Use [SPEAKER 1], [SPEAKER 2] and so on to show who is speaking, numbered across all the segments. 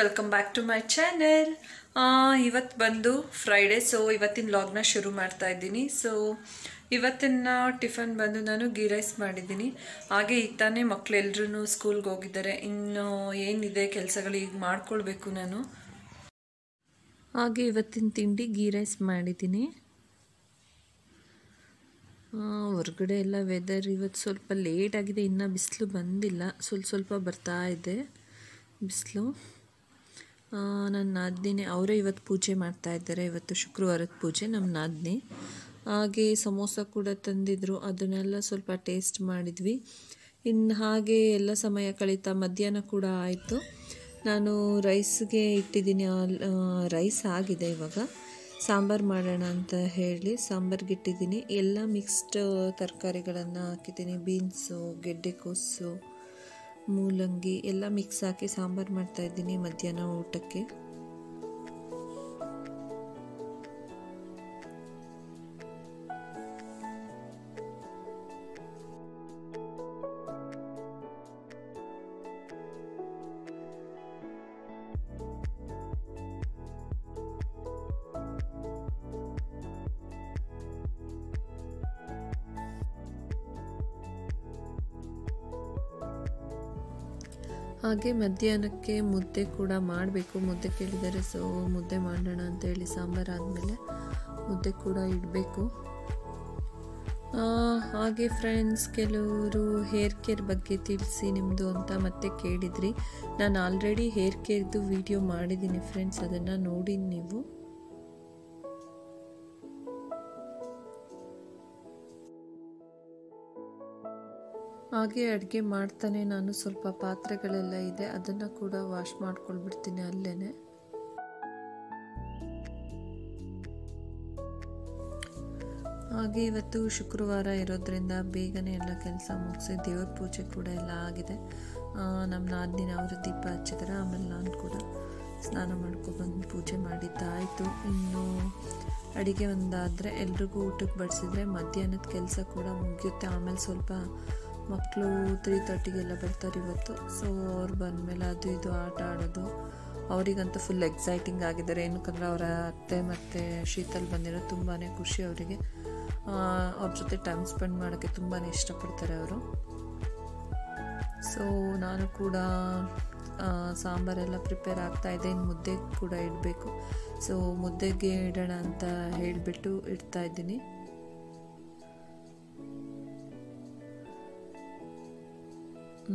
[SPEAKER 1] Welcome back to my channel ಇವತ್ತು ಬಂದು Friday so ಇವತ್ತಿನ ಲಾಗ್ನ ಶುರು ಮಾಡ್ತಾ ಇದ್ದೀನಿ. ಸೊ ಇವತ್ತಿನ ಟಿಫನ್ ಬಂದು ನಾನು ಗೀ ರೈಸ್ ಮಾಡಿದ್ದೀನಿ. ಹಾಗೆ ಈಗ ತಾನೇ ಮಕ್ಕಳೆಲ್ಲರೂ ಸ್ಕೂಲ್ಗೆ ಹೋಗಿದ್ದಾರೆ. ಇನ್ನು ಏನಿದೆ ಕೆಲಸಗಳು ಈಗ ಮಾಡ್ಕೊಳ್ಬೇಕು ನಾನು. ಹಾಗೆ ಇವತ್ತಿನ ತಿಂಡಿ ಗೀ ರೈಸ್ ಮಾಡಿದ್ದೀನಿ. ಹೊರಗಡೆ ಎಲ್ಲ ವೆದರ್ ಇವತ್ತು ಸ್ವಲ್ಪ ಲೇಟ್ ಆಗಿದೆ. ಇನ್ನು ಬಿಸಿಲು ಬಂದಿಲ್ಲ. ಸ್ವಲ್ಪ ಸ್ವಲ್ಪ ಬರ್ತಾ ಇದೆ. ಬಿಸಿಲು. ನನ್ನ ನಾದಿನಿ ಅವರೇ ಇವತ್ತು ಪೂಜೆ ಮಾಡ್ತಾ ಇದ್ದಾರೆ. ಇವತ್ತು ಶುಕ್ರವಾರದ ಪೂಜೆ ನಮ್ಮ ನಾದಿನಿ. ಹಾಗೆ ಸಮೋಸ ಕೂಡ ತಂದಿದ್ರು. ಅದನ್ನೆಲ್ಲ ಸ್ವಲ್ಪ ಟೇಸ್ಟ್ ಮಾಡಿದ್ವಿ. ಇನ್ನು ಹಾಗೆ ಎಲ್ಲ ಸಮಯ ಕಳೀತಾ ಮಧ್ಯಾಹ್ನ ಕೂಡ ಆಯಿತು. ನಾನು ರೈಸ್ಗೆ ಇಟ್ಟಿದ್ದೀನಿ. ರೈಸ್ ಆಗಿದೆ ಇವಾಗ. ಸಾಂಬಾರು ಮಾಡೋಣ ಅಂತ ಹೇಳಿ ಸಾಂಬಾರ್ಗೆ ಇಟ್ಟಿದ್ದೀನಿ. ಎಲ್ಲ ಮಿಕ್ಸ್ಡ್ ತರಕಾರಿಗಳನ್ನು ಹಾಕಿದ್ದೀನಿ. ಬೀನ್ಸು ಗೆಡ್ಡೆಕೋಸು ಮೂಲಂಗಿ ಎಲ್ಲ ಮಿಕ್ಸ್ ಹಾಕಿ ಸಾಂಬಾರು ಮಾಡ್ತಾಯಿದ್ದೀನಿ ಮಧ್ಯಾಹ್ನ ಊಟಕ್ಕೆ. ಹಾಗೆ ಮಧ್ಯಾಹ್ನಕ್ಕೆ ಮುದ್ದೆ ಕೂಡ ಮಾಡಬೇಕು. ಮುದ್ದೆ ಕೇಳಿದರೆ, ಸೊ, ಮುದ್ದೆ ಮಾಡೋಣ ಅಂತೇಳಿ ಸಾಂಬಾರು ಆದಮೇಲೆ ಮುದ್ದೆ ಕೂಡ ಇಡಬೇಕು. ಹಾಗೆ ಫ್ರೆಂಡ್ಸ್ ಕೆಲವರು ಹೇರ್ ಕೇರ್ ಬಗ್ಗೆ ತಿಳಿಸಿ ನಿಮ್ಮದು ಅಂತ ಮತ್ತೆ ಕೇಳಿದ್ರಿ. ನಾನು ಆಲ್ರೆಡಿ ಹೇರ್ ಕೇರ್ದು ವಿಡಿಯೋ ಮಾಡಿದ್ದೀನಿ ಫ್ರೆಂಡ್ಸ್ ಅದನ್ನು ನೋಡಿ ನೀವು. ಹಾಗೆ ಅಡುಗೆ ಮಾಡ್ತಾನೆ. ನಾನು ಸ್ವಲ್ಪ ಪಾತ್ರೆಗಳೆಲ್ಲ ಇದೆ. ಅದನ್ನು ಕೂಡ ವಾಶ್ ಮಾಡ್ಕೊಳ್ಬಿಡ್ತೀನಿ ಅಲ್ಲೇ ಹಾಗೆ ಇವತ್ತು ಶುಕ್ರವಾರ ಇರೋದ್ರಿಂದ ಬೇಗನೆ ಎಲ್ಲ ಕೆಲಸ ಮುಗಿಸಿ ದೇವ್ರ ಪೂಜೆ ಕೂಡ ಎಲ್ಲ ಆಗಿದೆ. ನಮ್ಮ ನಾದಿನ ಅವರು ದೀಪ ಹಚ್ಚಿದ್ದಾರೆ ಆಮೇಲೆ ನಾನು ಕೂಡ ಸ್ನಾನ ಮಾಡ್ಕೊಬಂದು ಪೂಜೆ ಮಾಡಿದ್ದಾಯಿತು. ಇನ್ನು ಅಡುಗೆ ಒಂದಾದರೆ ಎಲ್ರಿಗೂ ಊಟಕ್ಕೆ ಬಡಿಸಿದ್ರೆ ಮಧ್ಯಾಹ್ನದ ಕೆಲಸ ಕೂಡ ಮುಗಿಯುತ್ತೆ. ಆಮೇಲೆ ಸ್ವಲ್ಪ ಮಕ್ಕಳು ತ್ರೀ ತರ್ಟಿಗೆಲ್ಲ ಬರ್ತಾರೆ ಇವತ್ತು. ಸೊ ಅವ್ರು ಬಂದಮೇಲೆ ಅದು ಇದು ಆಟ ಆಡೋದು. ಅವರಿಗಂತೂ ಫುಲ್ ಎಕ್ಸೈಟಿಂಗ್ ಆಗಿದ್ದಾರೆ. ಏನಕ್ಕಂದ್ರೆ ಅವರ ಅತ್ತೆ ಮತ್ತು ಶೀತಲ್ ಬಂದಿರೋ ತುಂಬಾ ಖುಷಿ ಅವರಿಗೆ. ಅವ್ರ ಜೊತೆ ಟೈಮ್ ಸ್ಪೆಂಡ್ ಮಾಡೋಕ್ಕೆ ತುಂಬಾ ಇಷ್ಟಪಡ್ತಾರೆ ಅವರು. ಸೊ ನಾನು ಕೂಡ ಸಾಂಬಾರೆಲ್ಲ ಪ್ರಿಪೇರ್ ಆಗ್ತಾ ಇದೆ. ಇನ್ನು ಮುದ್ದೆಗೆ ಕೂಡ ಇಡಬೇಕು. ಸೊ ಮುದ್ದೆಗೆ ಇಡೋಣ ಅಂತ ಹೇಳಿಬಿಟ್ಟು ಇಡ್ತಾ ಇದ್ದೀನಿ.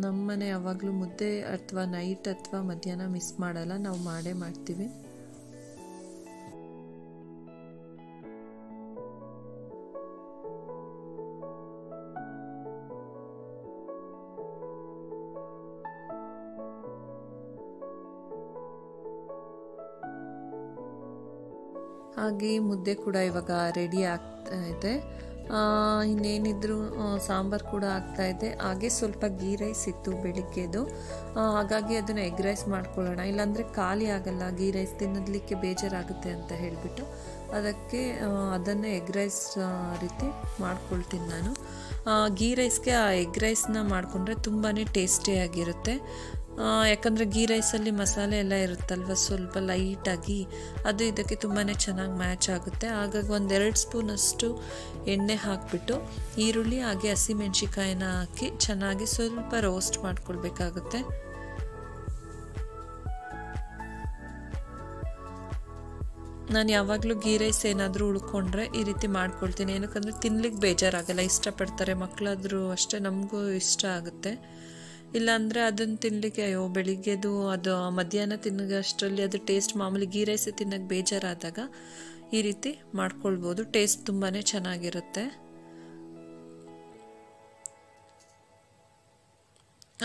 [SPEAKER 1] ನಮ್ಮನೆ ಯಾವಾಗಲೂ ಮುದ್ದೆ ಅಥವಾ ನೈಟ್ ಅಥವಾ ಮಧ್ಯಾಹ್ನ ಮಿಸ್ ಮಾಡಲ್ಲ, ನಾವು ಮಾಡೇ ಮಾಡ್ತೀವಿ. ಹಾಗೆ ಮುದ್ದೆ ಕೂಡ ಇವಾಗ ರೆಡಿ ಆಗ್ತಾ ಇದೆ. ಇನ್ನೇನಿದ್ರು ಸಾಂಬಾರು ಕೂಡ ಆಗ್ತಾ ಇದೆ. ಹಾಗೆ ಸ್ವಲ್ಪ ಗೀ ರೈಸ್ ಇತ್ತು ಬೆಳಿಗ್ಗೆದು. ಹಾಗಾಗಿ ಅದನ್ನು ಎಗ್ ರೈಸ್ ಮಾಡ್ಕೊಳ್ಳೋಣ. ಇಲ್ಲಾಂದರೆ ಖಾಲಿ ಆಗಲ್ಲ, ಗೀ ರೈಸ್ ತಿನ್ನೋದಲಿಕ್ಕೆ ಬೇಜಾರಾಗುತ್ತೆ ಅಂತ ಹೇಳಿಬಿಟ್ಟು. ಅದಕ್ಕೆ ಅದನ್ನು ಎಗ್ ರೈಸ್ ರೀತಿ ಮಾಡ್ಕೊಳ್ತೀನಿ ನಾನು. ಗೀ ರೈಸ್ಗೆ ಆ ಎಗ್ ರೈಸ್ನ ಮಾಡಿಕೊಂಡ್ರೆ ತುಂಬಾ ಟೇಸ್ಟಿಯಾಗಿರುತ್ತೆ ಯಾಕಂದರೆ ಗೀ ರೈಸಲ್ಲಿ ಮಸಾಲೆ ಎಲ್ಲ ಇರುತ್ತಲ್ವ, ಸ್ವಲ್ಪ ಲೈಟಾಗಿ, ಅದು ಇದಕ್ಕೆ ತುಂಬಾ ಚೆನ್ನಾಗಿ ಮ್ಯಾಚ್ ಆಗುತ್ತೆ. ಹಾಗಾಗಿ ಒಂದೆರಡು ಸ್ಪೂನಷ್ಟು ಎಣ್ಣೆ ಹಾಕಿಬಿಟ್ಟು, ಈರುಳ್ಳಿ ಹಾಗೆ ಹಸಿಮೆಣ್ಸಿಕಾಯಿನ ಹಾಕಿ ಚೆನ್ನಾಗಿ ಸ್ವಲ್ಪ ರೋಸ್ಟ್ ಮಾಡ್ಕೊಳ್ಬೇಕಾಗುತ್ತೆ. ನಾನು ಯಾವಾಗಲೂ ಗೀ ರೈಸ್ ಏನಾದರೂ ಉಳ್ಕೊಂಡ್ರೆ ಈ ರೀತಿ ಮಾಡ್ಕೊಳ್ತೀನಿ. ಏನಕ್ಕಂದರೆ ತಿನ್ಲಿಕ್ಕೆ ಬೇಜಾರಾಗಲ್ಲ, ಇಷ್ಟಪಡ್ತಾರೆ ಮಕ್ಕಳಾದರೂ ಅಷ್ಟೇ, ನಮಗೂ ಇಷ್ಟ ಆಗುತ್ತೆ. ಇಲ್ಲಾಂದರೆ ಅದನ್ನು ತಿನ್ನಲಿಕ್ಕೆ ಅಯ್ಯೋ, ಬೆಳಿಗ್ಗೆದು ಅದು ಮಧ್ಯಾಹ್ನ ತಿನ್ನಗಷ್ಟರಲ್ಲಿ ಅದು ಟೇಸ್ಟ್ ಮಾಮೂಲಿ ಗೀ ರೈಸ್ ತಿನ್ನೋಕ್ಕೆ ಬೇಜಾರಾದಾಗ ಈ ರೀತಿ ಮಾಡ್ಕೊಳ್ಬೋದು. ಟೇಸ್ಟ್ ತುಂಬಾ ಚೆನ್ನಾಗಿರುತ್ತೆ.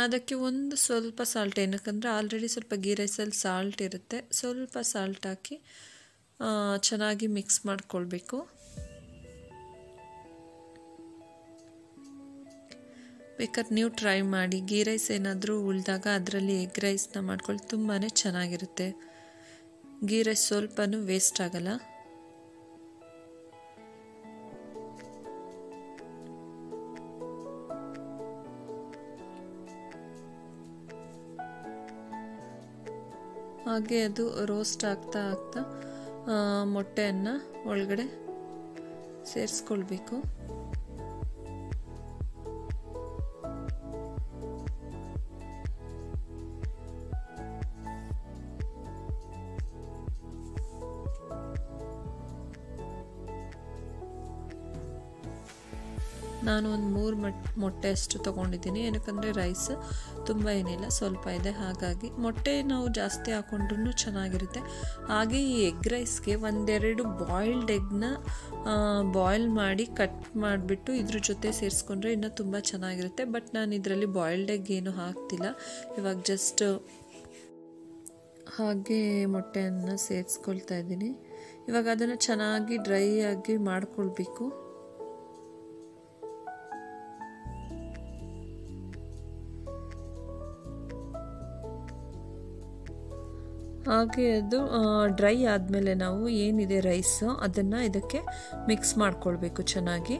[SPEAKER 1] ಅದಕ್ಕೆ ಒಂದು ಸ್ವಲ್ಪ ಸಾಲ್ಟ್ ಏನಕ್ಕಂದರೆ ಆಲ್ರೆಡಿ ಸ್ವಲ್ಪ ಗೀ ರೈಸಲ್ಲಿ ಸಾಲ್ಟ್ ಇರುತ್ತೆ. ಸ್ವಲ್ಪ ಸಾಲ್ಟ್ ಹಾಕಿ ಚೆನ್ನಾಗಿ ಮಿಕ್ಸ್ ಮಾಡ್ಕೊಳ್ಬೇಕು. ಬೇಕಾದ್ರೆ ನೀವು ಟ್ರೈ ಮಾಡಿ ಗೀ ರೈಸ್ ಏನಾದರೂ ಉಳಿದಾಗ ಅದರಲ್ಲಿ ಎಗ್ ರೈಸ್ನ ಮಾಡ್ಕೊಳ್ಳಿ ತುಂಬಾ ಚೆನ್ನಾಗಿರುತ್ತೆ. ಗೀ ರೈಸ್ ಸ್ವಲ್ಪನೂ ವೇಸ್ಟ್ ಆಗಲ್ಲ. ಹಾಗೆ ಅದು ರೋಸ್ಟ್ ಆಗ್ತಾ ಆಗ್ತಾ ಮೊಟ್ಟೆಯನ್ನು ಒಳಗಡೆ ಸೇರಿಸ್ಕೊಳ್ಬೇಕು. ನಾನು ಒಂದು ಮೂರು ಮಟ್, ಮೊಟ್ಟೆ ಅಷ್ಟು ತೊಗೊಂಡಿದ್ದೀನಿ. ಏನಕ್ಕಂದರೆ ರೈಸ್ ತುಂಬ ಏನಿಲ್ಲ, ಸ್ವಲ್ಪ ಇದೆ. ಹಾಗಾಗಿ ಮೊಟ್ಟೆ ನಾವು ಜಾಸ್ತಿ ಹಾಕೊಂಡ್ರೂ ಚೆನ್ನಾಗಿರುತ್ತೆ. ಹಾಗೆ ಈ ಎಗ್ ರೈಸ್ಗೆ ಒಂದೆರಡು ಬಾಯ್ಲ್ಡ್ ಎಗ್ನ ಬಾಯ್ಲ್ ಮಾಡಿ ಕಟ್ ಮಾಡಿಬಿಟ್ಟು ಇದ್ರ ಜೊತೆ ಸೇರಿಸ್ಕೊಂಡ್ರೆ ಇನ್ನೂ ತುಂಬ ಚೆನ್ನಾಗಿರುತ್ತೆ. ಬಟ್ ನಾನು ಇದರಲ್ಲಿ ಬಾಯ್ಲ್ಡ್ ಎಗ್ ಏನು ಹಾಕ್ತಿಲ್ಲ. ಇವಾಗ ಜಸ್ಟ್ ಹಾಗೆ ಮೊಟ್ಟೆಯನ್ನು ಸೇರಿಸ್ಕೊಳ್ತಾ ಇದ್ದೀನಿ. ಇವಾಗ ಅದನ್ನು ಚೆನ್ನಾಗಿ ಡ್ರೈ ಆಗಿ ಮಾಡ್ಕೊಳ್ಬೇಕು. ಹಾಗೆ ಅದು ಡ್ರೈ ಆದಮೇಲೆ ನಾವು ಏನಿದೆ ರೈಸು ಅದನ್ನು ಇದಕ್ಕೆ ಮಿಕ್ಸ್ ಮಾಡ್ಕೊಳ್ಬೇಕು ಚೆನ್ನಾಗಿ.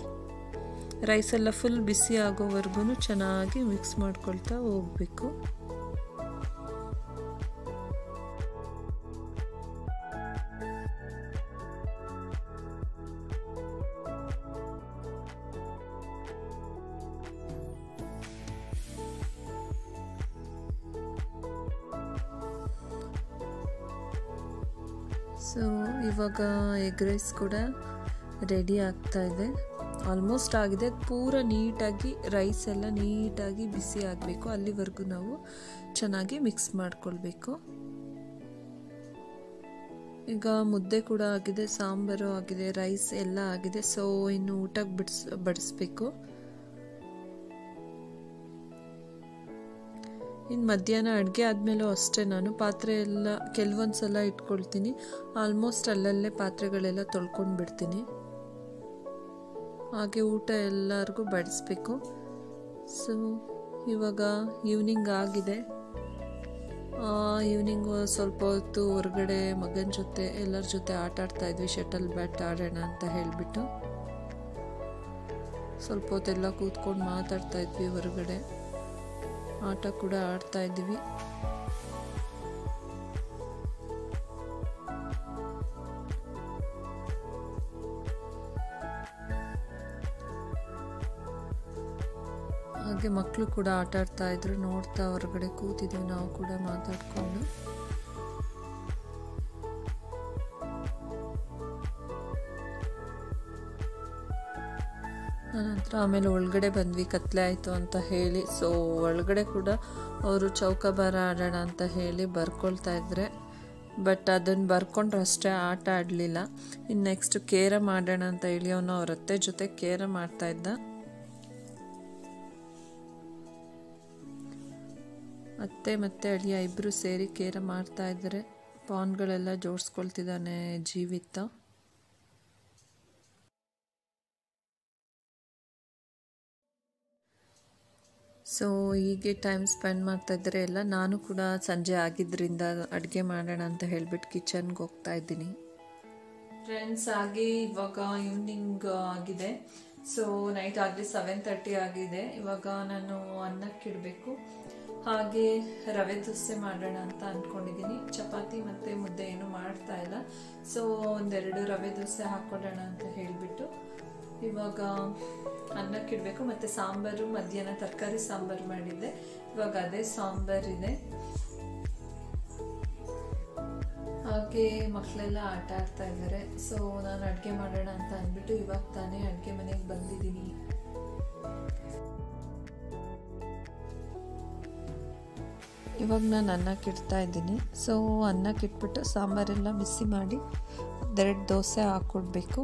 [SPEAKER 1] ರೈಸೆಲ್ಲ ಫುಲ್ ಬಿಸಿ ಆಗೋವರೆಗೂ ಚೆನ್ನಾಗಿ ಮಿಕ್ಸ್ ಮಾಡ್ಕೊಳ್ತಾ ಹೋಗಬೇಕು. ಸೊ ಇವಾಗ ಎಗ್ ರೈಸ್ ಕೂಡ ರೆಡಿ ಆಗ್ತಾ ಇದೆ. ಆಲ್ಮೋಸ್ಟ್ ಆಗಿದೆ. ಪೂರ ನೀಟಾಗಿ ರೈಸ್ ಎಲ್ಲ ನೀಟಾಗಿ ಬಿಸಿ ಆಗಬೇಕು. ಅಲ್ಲಿವರೆಗೂ ನಾವು ಚೆನ್ನಾಗಿ ಮಿಕ್ಸ್ ಮಾಡ್ಕೊಳ್ಬೇಕು. ಈಗ ಮುದ್ದೆ ಕೂಡ ಆಗಿದೆ, ಸಾಂಬಾರು ಆಗಿದೆ ರೈಸ್ ಎಲ್ಲ ಆಗಿದೆ. ಸೊ ಇನ್ನು ಊಟಕ್ಕೆ ಬಿಡಿಸ್, ಬಡಿಸ್ಬೇಕು. ಇನ್ನು ಮಧ್ಯಾಹ್ನ ಅಡುಗೆ ಆದಮೇಲೂ ಅಷ್ಟೇ ನಾನು. ಪಾತ್ರೆ ಎಲ್ಲ ಕೆಲವೊಂದು ಸಲ ಇಟ್ಕೊಳ್ತೀನಿ. ಆಲ್ಮೋಸ್ಟ್ ಅಲ್ಲಲ್ಲೇ ಪಾತ್ರೆಗಳೆಲ್ಲ ತೊಳ್ಕೊಂಡು ಬಿಡ್ತೀನಿ ಹಾಗೆ ಊಟ ಎಲ್ಲರಿಗೂ ಬಡಿಸ್ಬೇಕು. ಸೊ ಇವಾಗ ಈವ್ನಿಂಗ್ ಆಗಿದೆ. ಈವ್ನಿಂಗ್ ಸ್ವಲ್ಪ ಹೊತ್ತು ಹೊರಗಡೆ ಮಗನ ಜೊತೆ, ಎಲ್ಲರ ಜೊತೆ ಆಟ ಆಡ್ತಾ ಇದ್ವಿ. ಶಟಲ್ ಬ್ಯಾಟ್ ಆಡೋಣ ಅಂತ ಹೇಳಿಬಿಟ್ಟು. ಸ್ವಲ್ಪ ಹೊತ್ತೆಲ್ಲ ಕೂತ್ಕೊಂಡು ಮಾತಾಡ್ತಾ ಇದ್ವಿ ಹೊರಗಡೆ. ಆಟ ಕೂಡ ಆಡ್ತಾ ಇದ್ವಿ ಹಾಗೆ ಮಕ್ಕಳು ಕೂಡ ಆಟ ಆಡ್ತಾ ಇದ್ರು. ನೋಡ್ತಾ ಹೊರಗಡೆ ಕೂತಿದ್ವಿ ನಾವು ಕೂಡ ಮಾತಾಡ್ಕೊಂಡು. ನಂತರ ಆಮೇಲೆ ಒಳಗಡೆ ಬಂದ್ವಿ, ಕತ್ಲೆ ಆಯಿತು ಅಂತ ಹೇಳಿ. ಸೊ ಒಳಗಡೆ ಕೂಡ ಅವರು ಚೌಕಾಬಾರ ಆಡೋಣ ಅಂತ ಹೇಳಿ ಬರ್ಕೊಳ್ತಾ ಇದ್ರೆ. ಬಟ್ ಅದನ್ನು ಬರ್ಕೊಂಡ್ರೆ ಅಷ್ಟೇ ಆಟ ಆಡಲಿಲ್ಲ. ಇನ್ನು ನೆಕ್ಸ್ಟ್ ಕೇರಮ್ ಆಡೋಣ ಅಂತ ಹೇಳಿ ಅವನು ಅವ್ರ ಅತ್ತೆ ಜೊತೆ ಕೇರಮ್ ಮಾಡ್ತಾ ಇದ್ದ. ಅತ್ತೆ ಮತ್ತು ಅಳಿಯ ಇಬ್ಬರು ಸೇರಿ ಕೇರಮ್ ಮಾಡ್ತಾ ಇದ್ದಾರೆ. ಪಾನ್ಗಳೆಲ್ಲ ಜೋಡಿಸ್ಕೊಳ್ತಿದ್ದಾನೆ ಜೀವಿತ. ಸೊ ಹೀಗೆ ಟೈಮ್ ಸ್ಪೆಂಡ್ ಮಾಡ್ತಾ ಎಲ್ಲ ನಾನು ಕೂಡ ಸಂಜೆ ಆಗಿದ್ದರಿಂದ ಅಡುಗೆ ಮಾಡೋಣ ಅಂತ ಹೇಳಿಬಿಟ್ಟು ಕಿಚನ್ಗೆ ಹೋಗ್ತಾ ಇದ್ದೀನಿ. ಫ್ರೆಂಡ್ಸ್ ಆಗಿ ಇವಾಗ ಈವ್ನಿಂಗ್ ಆಗಿದೆ. ಸೊ ನೈಟ್ ಆಗಲಿ ಸೆವೆನ್ ತರ್ಟಿ ಆಗಿದೆ. ಇವಾಗ ನಾನು ಅನ್ನಕ್ಕಿಡಬೇಕು ಹಾಗೆ ರವೆ ದೋಸೆ ಮಾಡೋಣ ಅಂತ ಅಂದ್ಕೊಂಡಿದ್ದೀನಿ ಚಪಾತಿ ಮತ್ತು ಮುದ್ದೆ ಏನು ಮಾಡ್ತಾ ಇಲ್ಲ. ಸೊ ಒಂದೆರಡು ರವೆ ದೋಸೆ ಹಾಕ್ಕೊಳ್ಳೋಣ ಅಂತ ಹೇಳಿಬಿಟ್ಟು ಇವಾಗ ಅನ್ನಕ್ಕಿಡಬೇಕು, ಮತ್ತು ಸಾಂಬಾರು, ಮಧ್ಯಾಹ್ನ ತರಕಾರಿ ಸಾಂಬಾರು ಮಾಡಿದ್ದೆ. ಇವಾಗ ಅದೇ ಸಾಂಬಾರಿದೆ ಹಾಗೆ ಮಕ್ಕಳೆಲ್ಲ ಆಟ ಆಡ್ತಾ ಇದ್ದಾರೆ. ಸೊ ನಾನು ಅಡುಗೆ ಮಾಡೋಣ ಅಂತ ಅಂದ್ಬಿಟ್ಟು ಇವಾಗ ತಾನೇ ಅಡುಗೆ ಮನೆಗೆ ಬಂದಿದ್ದೀನಿ. ಇವಾಗ ನಾನು ಅನ್ನಕ್ಕಿಡ್ತಾ ಇದ್ದೀನಿ. ಸೊ ಅನ್ನಕ್ಕಿಟ್ಬಿಟ್ಟು ಸಾಂಬಾರೆಲ್ಲ ಬಿಸಿ ಮಾಡಿ, ಒಂದೆರಡು ದೋಸೆ ಹಾಕ್ಕೊಡ್ಬೇಕು.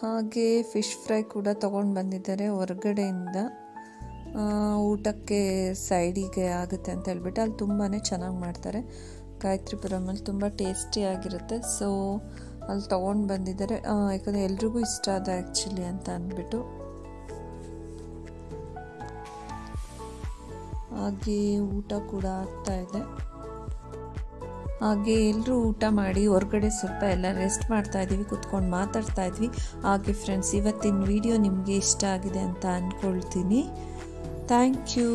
[SPEAKER 1] ಹಾಗೆ ಫಿಶ್ ಫ್ರೈ ಕೂಡ ತೊಗೊಂಡು ಬಂದಿದ್ದಾರೆ ಹೊರಗಡೆಯಿಂದ. ಊಟಕ್ಕೆ ಸೈಡಿಗೆ ಆಗುತ್ತೆ ಅಂತ ಹೇಳ್ಬಿಟ್ಟು ಅಲ್ಲಿ ತುಂಬಾ ಚೆನ್ನಾಗಿ ಮಾಡ್ತಾರೆ. ಗಾಯತ್ರಿಪುರಮಲ್ಲಿ ತುಂಬ ಟೇಸ್ಟಿಯಾಗಿರುತ್ತೆ ಸೊ ಅಲ್ಲಿ ತೊಗೊಂಡು ಬಂದಿದ್ದಾರೆ. ಯಾಕಂದರೆ ಎಲ್ರಿಗೂ ಇಷ್ಟ ಅದ ಆ್ಯಕ್ಚುಲಿ ಅಂತ ಅಂದ್ಬಿಟ್ಟು. ಹಾಗೆ ಊಟ ಕೂಡ ಆಗ್ತಾ ಇದೆ. ಹಾಗೆ ಎಲ್ಲರೂ ಊಟ ಮಾಡಿ ಹೊರಗಡೆ ಸ್ವಲ್ಪ ಎಲ್ಲ ರೆಸ್ಟ್ ಮಾಡ್ತಾ ಇದ್ದೀವಿ ಕುತ್ಕೊಂಡು ಮಾತಾಡ್ತಾ ಇದ್ವಿ. ಹಾಗೆ ಫ್ರೆಂಡ್ಸ್ ಇವತ್ತಿನ ವಿಡಿಯೋ ನಿಮಗೆ ಇಷ್ಟ ಆಗಿದೆ ಅಂತ ಅಂದ್ಕೊಳ್ತೀನಿ ಥ್ಯಾಂಕ್ ಯು